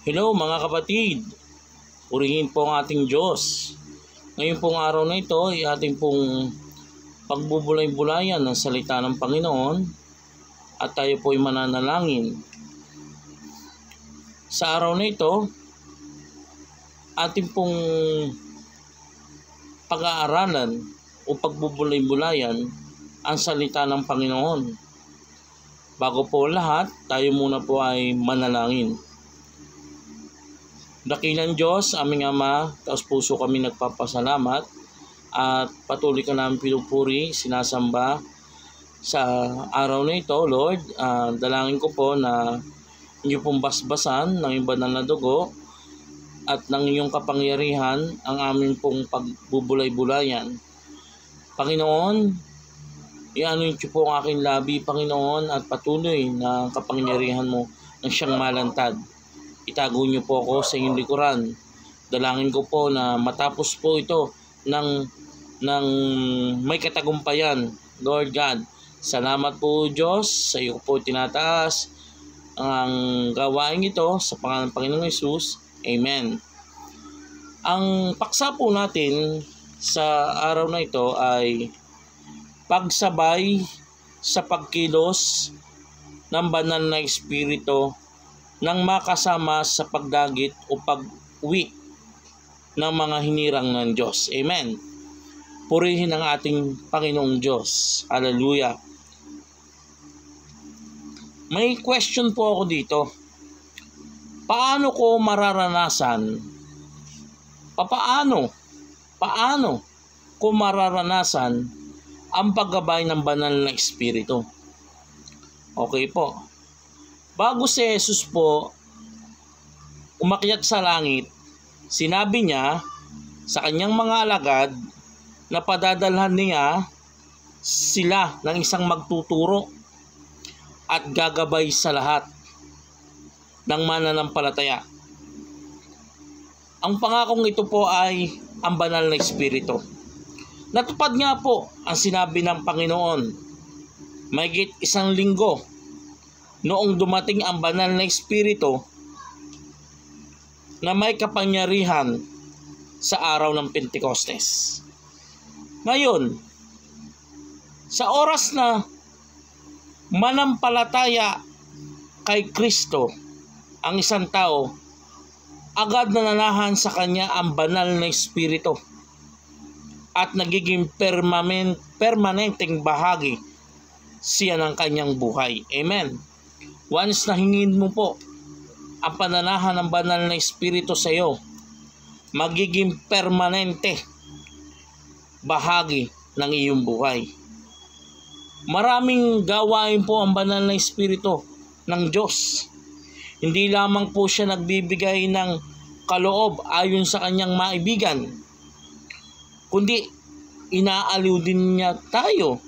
Hello mga kapatid, purihin po ang ating Diyos. Ngayon pong araw na ito ay ating pong pagbubulay-bulayan ng salita ng Panginoon at tayo po ay mananalangin. Sa araw na ito, ating pong pag-aaralan o pagbubulay-bulayan ang salita ng Panginoon. Bago po lahat, tayo muna po ay manalangin. Dakilang Diyos, aming Ama, taos puso kami nagpapasalamat at patuloy ka namin pinupuri, sinasamba sa araw na ito, Lord. Uh, dalangin ko po na inyo pong basbasan ng banal na dugo at ng iyong kapangyarihan ang aming pong pagbubulay-bulayan. Panginoon, iano niyo po ang aking labi, Panginoon, at patuloy na kapangyarihan mo na siyang malantad itago niyo po ako sa inyong likuran. Dalangin ko po na matapos po ito ng, ng may katagumpayan. Lord God, salamat po Diyos sa iyo po tinataas ang gawain ito sa pangalan ng Panginoong Yesus. Amen. Ang paksa po natin sa araw na ito ay pagsabay sa pagkilos ng banal na espiritu nang makasama sa pagdagit o pag-uwi ng mga hinirang ng Diyos. Amen. Purihin ang ating Panginoong Diyos. Hallelujah. May question po ako dito. Paano ko mararanasan? Paano? Paano ko mararanasan ang paggabay ng banal na espiritu? Okay po. Bago si Jesus po umakyat sa langit, sinabi niya sa kanyang mga alagad na padadalhan niya sila ng isang magtuturo at gagabay sa lahat ng mananampalataya. Ang pangakong ito po ay ang banal na espiritu. Natupad nga po ang sinabi ng Panginoon. Mayigit isang linggo noong dumating ang banal na espiritu na may kapangyarihan sa araw ng Pentecostes. Ngayon, sa oras na manampalataya kay Kristo ang isang tao, agad nananahan sa kanya ang banal na espiritu at nagiging permanent, permanenteng bahagi siya ng kanyang buhay. Amen. Once na hingin mo po ang pananahan ng banal na espiritu sa iyo, magiging permanente bahagi ng iyong buhay. Maraming gawain po ang banal na espiritu ng Diyos. Hindi lamang po siya nagbibigay ng kaloob ayon sa kanyang maibigan, kundi inaaliw din niya tayo.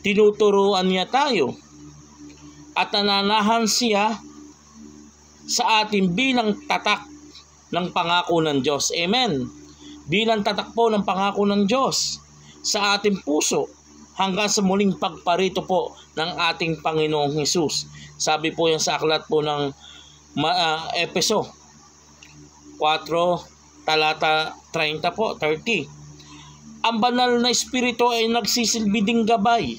Tinuturuan niya tayo at nananahan siya sa atin bilang tatak ng pangako ng Diyos. Amen. Bilang tatak po ng pangako ng Diyos sa ating puso hanggang sa muling pagparito po ng ating Panginoong Hesus. Sabi po yan sa aklat po ng uh, Epeso 4 talata 30 po, 30. Ang banal na espiritu ay nagsisilbi ding gabay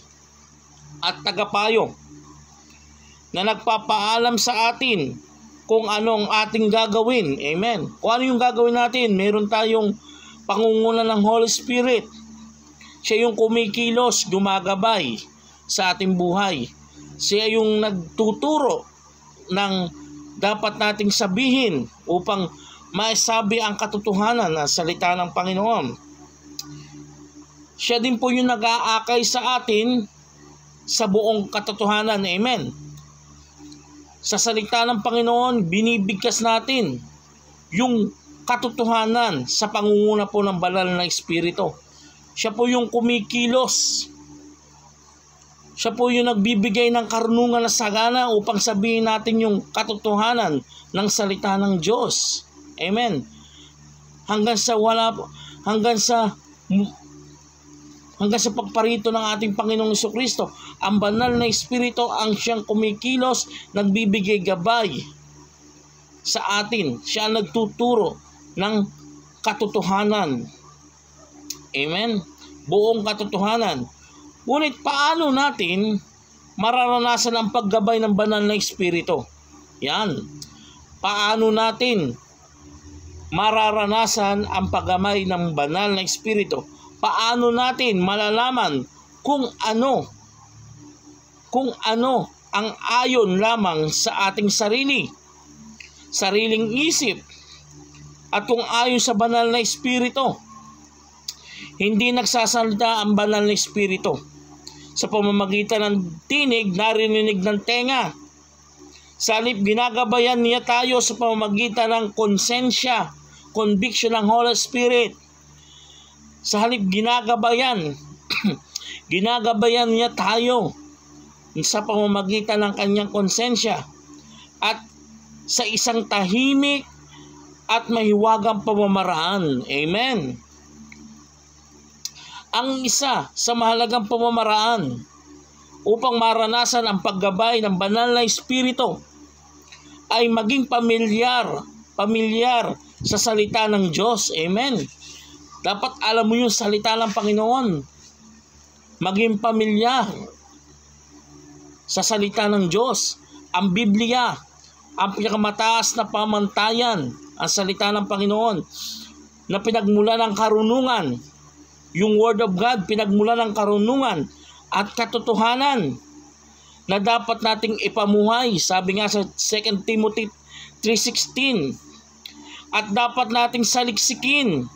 at tagapayo na nagpapaalam sa atin kung anong ating gagawin. Amen. Kung ano yung gagawin natin, meron tayong pangunguna ng Holy Spirit. Siya yung kumikilos, gumagabay sa ating buhay. Siya yung nagtuturo ng dapat nating sabihin upang maisabi ang katotohanan na salita ng Panginoon. Siya din po yung nag-aakay sa atin sa buong katotohanan. Amen. Sa salita ng Panginoon, binibigkas natin yung katotohanan sa pangunguna po ng banal na Espiritu. Siya po yung kumikilos. Siya po yung nagbibigay ng karunungan na sagana upang sabihin natin yung katotohanan ng salita ng Diyos. Amen. Hanggang sa wala hanggang sa hanggang sa pagparito ng ating Panginoong Kristo. Ang banal na Espiritu ang siyang kumikilos, nagbibigay gabay sa atin. Siya ang nagtuturo ng katotohanan. Amen? Buong katotohanan. Ngunit paano natin mararanasan ang paggabay ng banal na espiritu? Yan. Paano natin mararanasan ang paggamay ng banal na espiritu? Paano natin malalaman kung ano kung ano ang ayon lamang sa ating sarili, sariling isip, at kung ayon sa banal na espiritu. Hindi nagsasalita ang banal na espiritu sa pamamagitan ng tinig, narinig ng tenga. Sa halip, ginagabayan niya tayo sa pamamagitan ng konsensya, conviction ng Holy Spirit. Sa halip, ginagabayan, ginagabayan niya tayo sa pamamagitan ng kanyang konsensya at sa isang tahimik at mahiwagang pamamaraan. Amen. Ang isa sa mahalagang pamamaraan upang maranasan ang paggabay ng banal na espiritu ay maging pamilyar, pamilyar sa salita ng Diyos. Amen. Dapat alam mo yung salita ng Panginoon. Maging pamilyar sa salita ng Diyos. Ang Biblia, ang pinakamataas na pamantayan, ang salita ng Panginoon, na pinagmula ng karunungan. Yung Word of God, pinagmula ng karunungan at katotohanan na dapat nating ipamuhay. Sabi nga sa 2 Timothy 3.16 at dapat nating saliksikin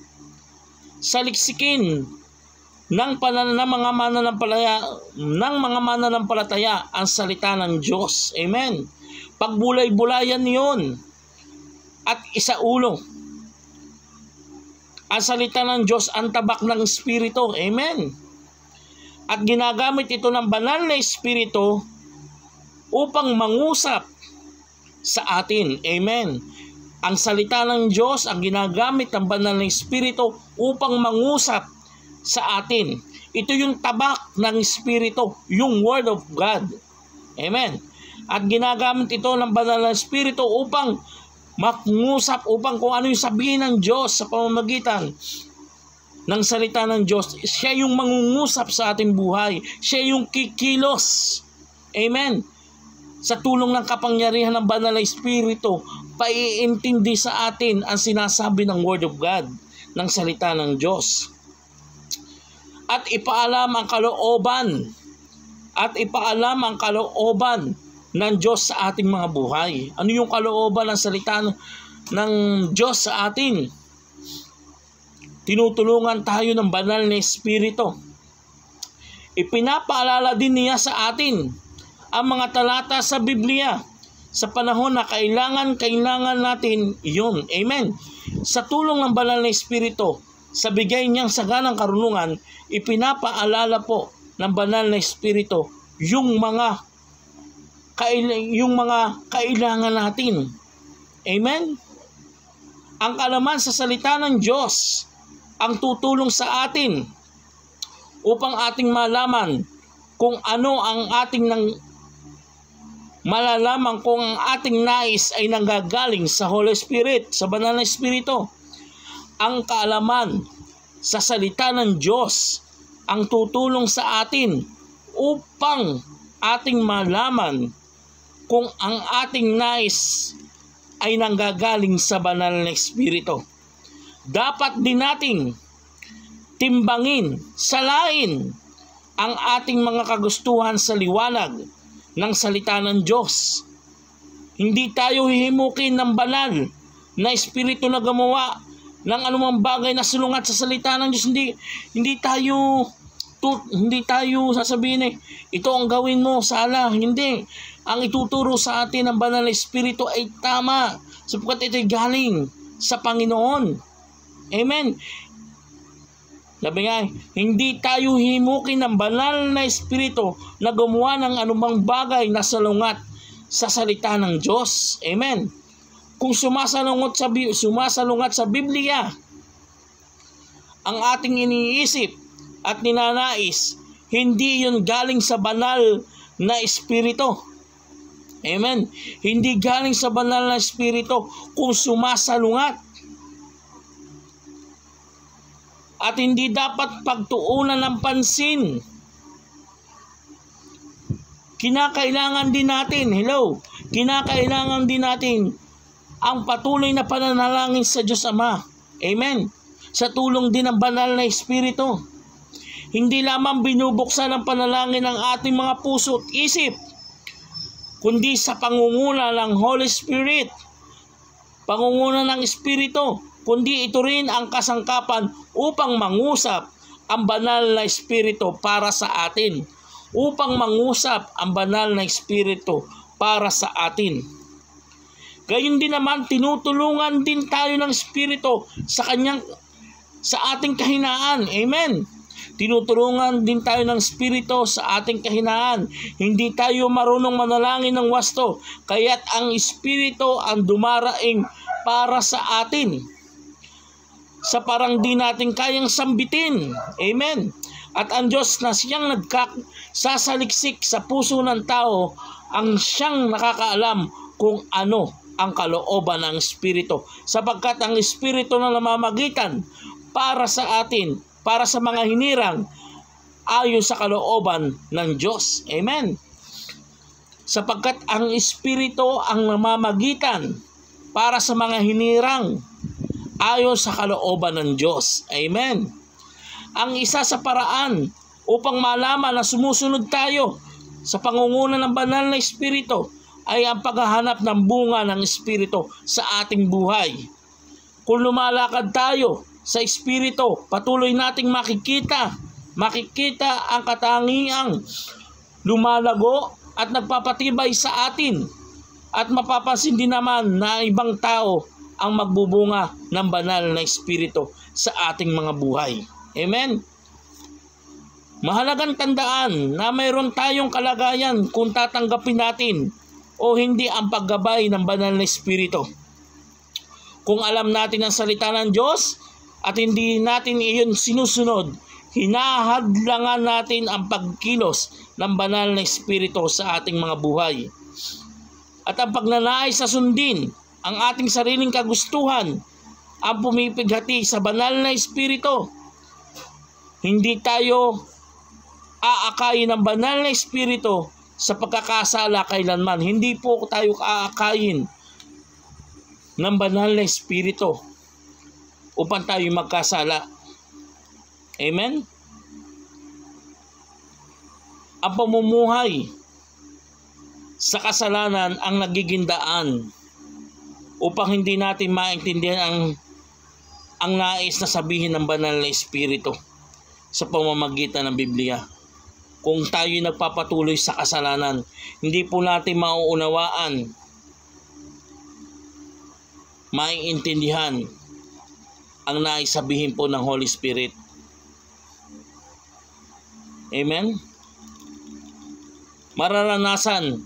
saliksikin ng, panan, ng mga mananampalataya ng mga mananampalataya ang salita ng Diyos. Amen. Pagbulay-bulayan niyon at isaulo. Ang salita ng Diyos ang tabak ng Espiritu. Amen. At ginagamit ito ng banal na Espiritu upang mangusap sa atin. Amen. Ang salita ng Diyos ang ginagamit ng banal na Espiritu upang mangusap sa atin. Ito yung tabak ng Espiritu, yung Word of God. Amen. At ginagamit ito ng banal na Espiritu upang makngusap, upang kung ano yung sabihin ng Diyos sa pamamagitan ng salita ng Diyos. Siya yung mangungusap sa ating buhay. Siya yung kikilos. Amen. Sa tulong ng kapangyarihan ng banal na Espiritu, paiintindi sa atin ang sinasabi ng Word of God, ng salita ng Diyos at ipaalam ang kalooban at ipaalam ang kalooban ng Diyos sa ating mga buhay. Ano yung kalooban ng salita ng Diyos sa atin? Tinutulungan tayo ng banal na Espiritu. Ipinapaalala din niya sa atin ang mga talata sa Biblia sa panahon na kailangan, kailangan natin yun. Amen. Sa tulong ng banal na Espiritu, sa bigay niyang saganang karunungan, ipinapaalala po ng banal na espiritu yung mga yung mga kailangan natin. Amen? Ang kalaman sa salita ng Diyos ang tutulong sa atin upang ating malaman kung ano ang ating nang malalaman kung ang ating nais ay nanggagaling sa Holy Spirit, sa banal na Espiritu ang kaalaman sa salita ng Diyos ang tutulong sa atin upang ating malaman kung ang ating nais ay nanggagaling sa banal na Espiritu. Dapat din nating timbangin, salain ang ating mga kagustuhan sa liwanag ng salita ng Diyos. Hindi tayo hihimukin ng banal na Espiritu na gumawa ng anumang bagay na sulungat sa salita ng Diyos. Hindi, hindi tayo to, hindi tayo sasabihin eh, ito ang gawin mo, sala. Hindi. Ang ituturo sa atin ng banal na Espiritu ay tama sapagkat ito ay galing sa Panginoon. Amen. Sabi nga, hindi tayo himukin ng banal na Espiritu na gumawa ng anumang bagay na salungat sa salita ng Diyos. Amen kung sumasalungat sa, sumasalungat sa Biblia ang ating iniisip at ninanais, hindi yun galing sa banal na espiritu. Amen. Hindi galing sa banal na espiritu kung sumasalungat. At hindi dapat pagtuunan ng pansin. Kinakailangan din natin, hello, kinakailangan din natin ang patuloy na pananalangin sa Diyos Ama. Amen. Sa tulong din ng banal na espiritu. Hindi lamang binubuksan ng panalangin ng ating mga puso at isip, kundi sa pangunguna ng Holy Spirit. Pangunguna ng Espiritu, kundi ito rin ang kasangkapan upang mangusap ang banal na Espiritu para sa atin. Upang mangusap ang banal na Espiritu para sa atin. Gayun din naman, tinutulungan din tayo ng Espiritu sa kanyang sa ating kahinaan. Amen. Tinutulungan din tayo ng Espiritu sa ating kahinaan. Hindi tayo marunong manalangin ng wasto, kaya't ang Espiritu ang dumaraing para sa atin. Sa parang di natin kayang sambitin. Amen. At ang Diyos na siyang nagsasaliksik sa puso ng tao, ang siyang nakakaalam kung ano ang kalooban ng Espiritu. Sapagkat ang Espiritu na namamagitan para sa atin para sa mga hinirang ayon sa kalooban ng Diyos. Amen. Sapagkat ang Espiritu ang namamagitan para sa mga hinirang ayon sa kalooban ng Diyos. Amen. Ang isa sa paraan upang malaman na sumusunod tayo sa pangunguna ng banal na Espiritu ay ang paghahanap ng bunga ng Espiritu sa ating buhay. Kung lumalakad tayo sa Espiritu. Patuloy nating makikita, makikita ang katangiang lumalago at nagpapatibay sa atin. At mapapansin din naman na ibang tao ang magbubunga ng banal na Espiritu sa ating mga buhay. Amen? Mahalagang tandaan na mayroon tayong kalagayan kung tatanggapin natin o hindi ang paggabay ng banal na Espiritu. Kung alam natin ang salita ng Diyos, at hindi natin iyon sinusunod, hinahadlangan natin ang pagkilos ng banal na espiritu sa ating mga buhay. At ang pagnanais sa sundin ang ating sariling kagustuhan ang pumipighati sa banal na espiritu. Hindi tayo aakayin ng banal na espiritu sa pagkakasala kailanman. Hindi po tayo aakayin ng banal na espiritu upang tayo magkasala. Amen? Ang pamumuhay sa kasalanan ang nagiging daan upang hindi natin maintindihan ang ang nais na sabihin ng banal na espiritu sa pamamagitan ng Biblia. Kung tayo nagpapatuloy sa kasalanan, hindi po natin mauunawaan, maiintindihan ang naisabihin po ng Holy Spirit. Amen? Mararanasan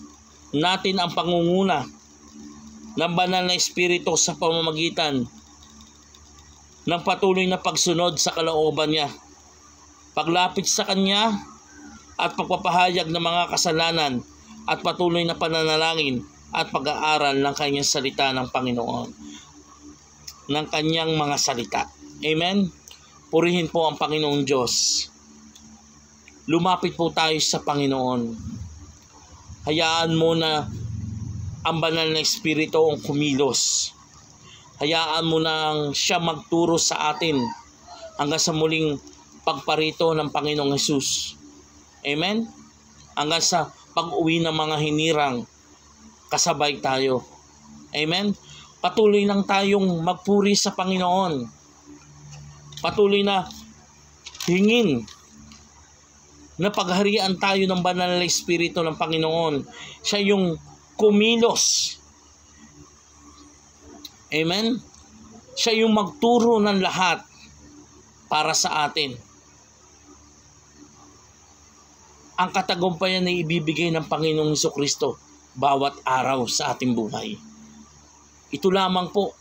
natin ang pangunguna ng banal na Espiritu sa pamamagitan ng patuloy na pagsunod sa kalooban niya. Paglapit sa Kanya at pagpapahayag ng mga kasalanan at patuloy na pananalangin at pag-aaral ng kanyang salita ng Panginoon ng kanyang mga salita. Amen? Purihin po ang Panginoong Diyos. Lumapit po tayo sa Panginoon. Hayaan mo na ang banal na Espiritu ang kumilos. Hayaan mo na siya magturo sa atin hanggang sa muling pagparito ng Panginoong Yesus. Amen? Hanggang sa pag-uwi ng mga hinirang, kasabay tayo. Amen? Patuloy lang tayong magpuri sa Panginoon. Patuloy na hingin na pagharian tayo ng banal na Espiritu ng Panginoon. Siya yung kumilos. Amen? Siya yung magturo ng lahat para sa atin. Ang katagumpayan na ibibigay ng Panginoong Heso Kristo bawat araw sa ating buhay. Ito lamang po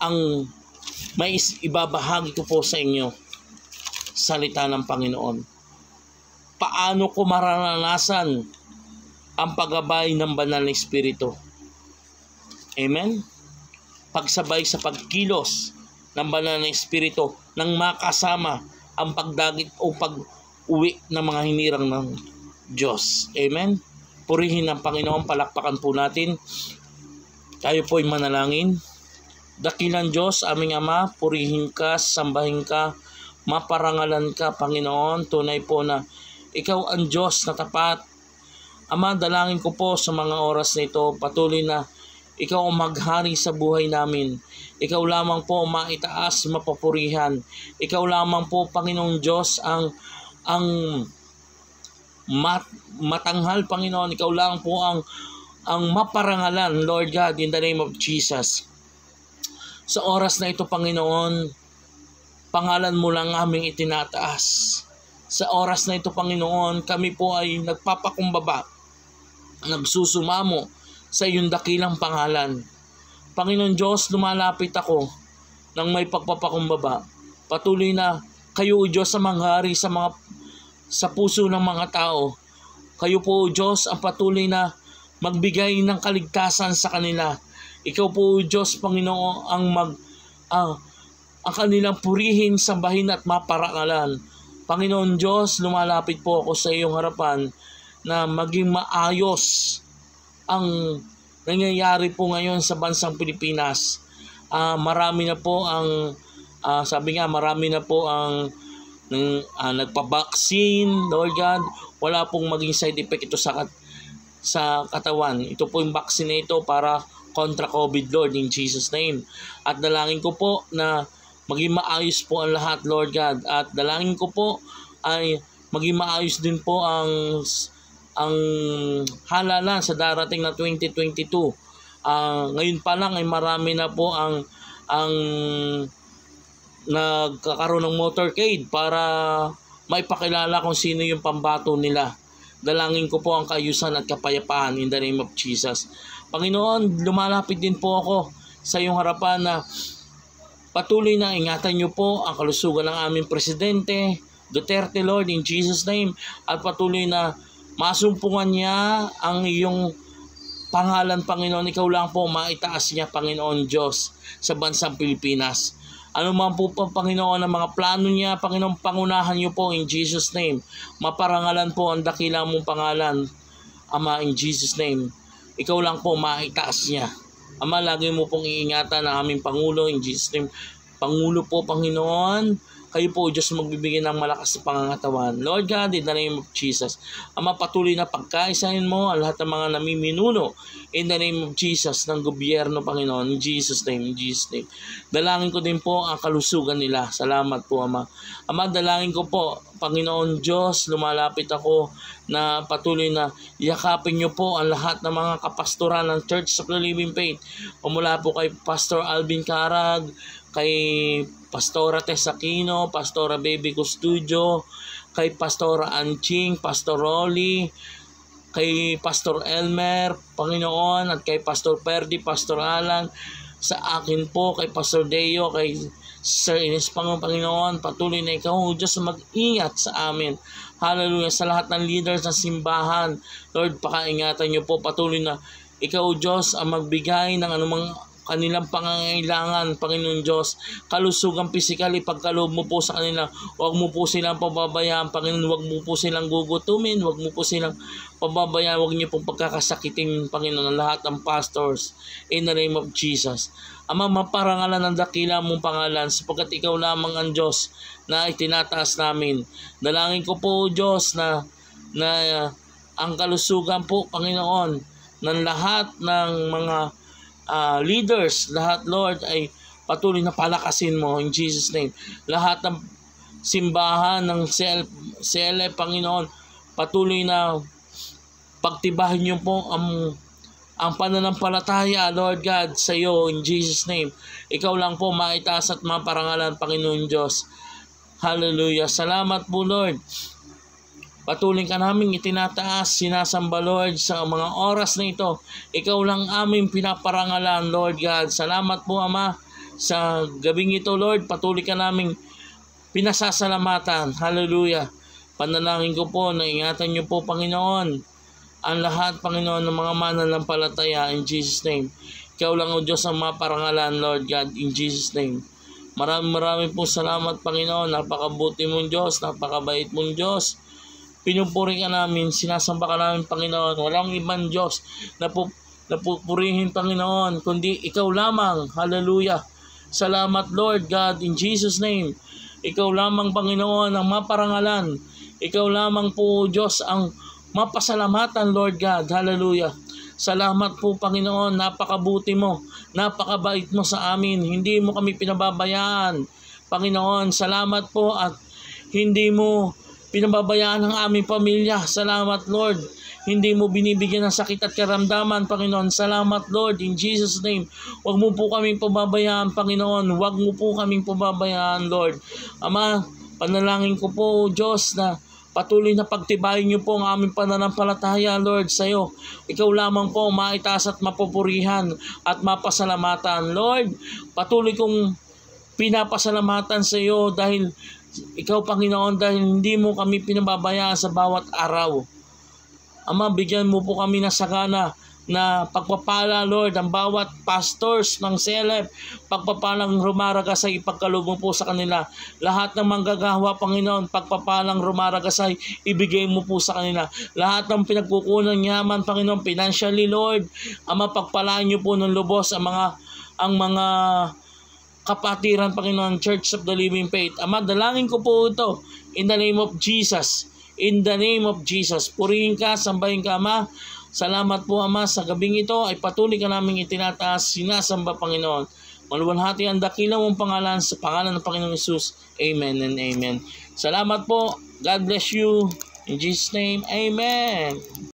ang may ibabahagi ko po sa inyo salita ng Panginoon. Paano ko maranasan ang paggabay ng banal na Espiritu. Amen? Pagsabay sa pagkilos ng banal na Espiritu nang makasama ang pagdagit o pag-uwi ng mga hinirang ng Diyos. Amen? Purihin ang Panginoon, palakpakan po natin. Tayo po ay manalangin. Dakilan Diyos, aming Ama, purihin ka, sambahin ka, maparangalan ka, Panginoon. Tunay po na ikaw ang Diyos na tapat. Ama, dalangin ko po sa mga oras na ito, patuloy na ikaw ang maghari sa buhay namin. Ikaw lamang po maitaas, mapapurihan. Ikaw lamang po, Panginoong Diyos, ang ang mat, matanghal, Panginoon. Ikaw lang po ang ang maparangalan, Lord God, in the name of Jesus. Sa oras na ito, Panginoon, pangalan mo lang aming itinataas. Sa oras na ito, Panginoon, kami po ay nagpapakumbaba, nagsusumamo sa iyong dakilang pangalan. Panginoon Diyos, lumalapit ako ng may pagpapakumbaba. Patuloy na kayo, O Diyos, sa manghari sa mga sa puso ng mga tao. Kayo po, O Diyos, ang patuloy na magbigay ng kaligtasan sa kanila. Ikaw po, O Diyos, Panginoon, ang mag ang, ang kanilang purihin, sambahin at maparangalan. Panginoon Diyos, lumalapit po ako sa iyong harapan na maging maayos ang nangyayari po ngayon sa bansang Pilipinas. Uh, marami na po ang uh, sabi nga marami na po ang ng uh, nagpa-vaccine, Lord God, wala pong maging side effect ito sa sa katawan. Ito po yung vaccine na ito para kontra COVID, Lord, in Jesus name. At dalangin ko po na maging maayos po ang lahat, Lord God. At dalangin ko po ay maging maayos din po ang ang halalan sa darating na 2022. Uh, ah, ngayon pa lang ay marami na po ang ang nagkakaroon ng motorcade para maipakilala kung sino yung pambato nila. Dalangin ko po ang kaayusan at kapayapaan in the name of Jesus. Panginoon, lumalapit din po ako sa iyong harapan na patuloy na ingatan niyo po ang kalusugan ng aming presidente, Duterte Lord, in Jesus name, at patuloy na masumpungan niya ang iyong pangalan, Panginoon. Ikaw lang po maitaas niya, Panginoon Diyos, sa bansang Pilipinas. Ano man po pa, Panginoon, ang mga plano niya, Panginoon, pangunahan niyo po in Jesus' name. Maparangalan po ang dakila mong pangalan, Ama, in Jesus' name. Ikaw lang po maitaas niya. Ama, lagi mo pong iingatan ang aming Pangulo in Jesus' name. Pangulo po, Panginoon, kayo po, Diyos, magbibigay ng malakas na pangangatawan. Lord God, in the name of Jesus, Ama, patuloy na pagkaisahin mo ang lahat ng mga namiminuno in the name of Jesus ng gobyerno, Panginoon. In Jesus' name, in Jesus' name. Dalangin ko din po ang kalusugan nila. Salamat po, Ama. Ama, dalangin ko po, Panginoon Diyos, lumalapit ako na patuloy na yakapin niyo po ang lahat ng mga kapastoran ng Church of the Living Faith. O po kay Pastor Alvin Carag, kay Pastora Tesakino, Pastora Baby Custudio, kay Pastora Anching, Pastor Rolly, kay Pastor Elmer, Panginoon, at kay Pastor Perdi, Pastor Alan, sa akin po, kay Pastor Deo, kay Sir Ines Panginoon, Panginoon, patuloy na ikaw, O Diyos, mag-ingat sa amin. Hallelujah. Sa lahat ng leaders ng simbahan, Lord, pakaingatan niyo po, patuloy na ikaw, Diyos, ang magbigay ng anumang kanilang pangangailangan, Panginoon Diyos. Kalusugan physically, pagkaloob mo po sa kanila, huwag mo po silang pababayaan, Panginoon, huwag mo po silang gugutumin, huwag mo po silang pababayaan, huwag niyo pong pagkakasakitin, Panginoon, ang lahat ng pastors, in the name of Jesus. Ama, maparangalan ng dakila mong pangalan sapagkat ikaw lamang ang Diyos na itinataas namin. Dalangin ko po, Diyos, na, na uh, ang kalusugan po, Panginoon, ng lahat ng mga uh, leaders, lahat Lord ay patuloy na palakasin mo in Jesus name. Lahat ng simbahan ng CL, CLF, Panginoon, patuloy na pagtibahin niyo po ang ang pananampalataya, Lord God, sa iyo in Jesus name. Ikaw lang po maitaas at maparangalan, Panginoon Diyos. Hallelujah. Salamat po, Lord. Patuloy ka namin itinataas, sinasamba Lord sa mga oras na ito. Ikaw lang aming pinaparangalan Lord God. Salamat po Ama sa gabing ito Lord. Patuloy ka namin pinasasalamatan. Hallelujah. Panalangin ko po na ingatan niyo po Panginoon ang lahat, Panginoon, ng mga mananampalataya in Jesus' name. Ikaw lang, O Diyos, ang maparangalan, Lord God, in Jesus' name. Maraming maraming po salamat, Panginoon. Napakabuti mong Diyos, napakabait mong Diyos. Pinupuri ka namin, sinasamba ka namin, Panginoon. Walang ibang Diyos na, pu- na pupurihin, Panginoon, kundi ikaw lamang. Hallelujah. Salamat, Lord God, in Jesus' name. Ikaw lamang, Panginoon, ang maparangalan. Ikaw lamang po, Diyos, ang mapasalamatan, Lord God. Hallelujah. Salamat po, Panginoon. Napakabuti mo. Napakabait mo sa amin. Hindi mo kami pinababayaan. Panginoon, salamat po at hindi mo pinababayaan ang aming pamilya. Salamat, Lord. Hindi mo binibigyan ng sakit at karamdaman, Panginoon. Salamat, Lord, in Jesus' name. Huwag mo po kaming pababayaan, Panginoon. Huwag mo po kaming pababayaan, Lord. Ama, panalangin ko po, Diyos, na patuloy na pagtibayin niyo po ang aming pananampalataya, Lord, sa iyo. Ikaw lamang po maitaas at mapupurihan at mapasalamatan. Lord, patuloy kong pinapasalamatan sa iyo dahil ikaw, Panginoon, dahil hindi mo kami pinababayaan sa bawat araw. Ama, bigyan mo po kami ng sagana na pagpapala, Lord, ang bawat pastors ng seleb, pagpapalang rumaragasay, ipagkaloob mo po sa kanila. Lahat ng manggagawa, Panginoon, pagpapalang rumaragasay, ibigay mo po sa kanila. Lahat ng pinagkukunan yaman, Panginoon, financially, Lord, Ama, pagpalaan niyo po ng lubos ang mga ang mga kapatiran, Panginoon, Church of the Living Faith. Ama, dalangin ko po ito in the name of Jesus. In the name of Jesus. Purihin ka, sambahin ka, Ama. Salamat po, Ama, sa gabing ito ay patuloy ka namin itinataas, sinasamba, Panginoon. Maluwalhati ang dakilang mong pangalan sa pangalan ng Panginoong Isus. Amen and Amen. Salamat po. God bless you. In Jesus' name, Amen.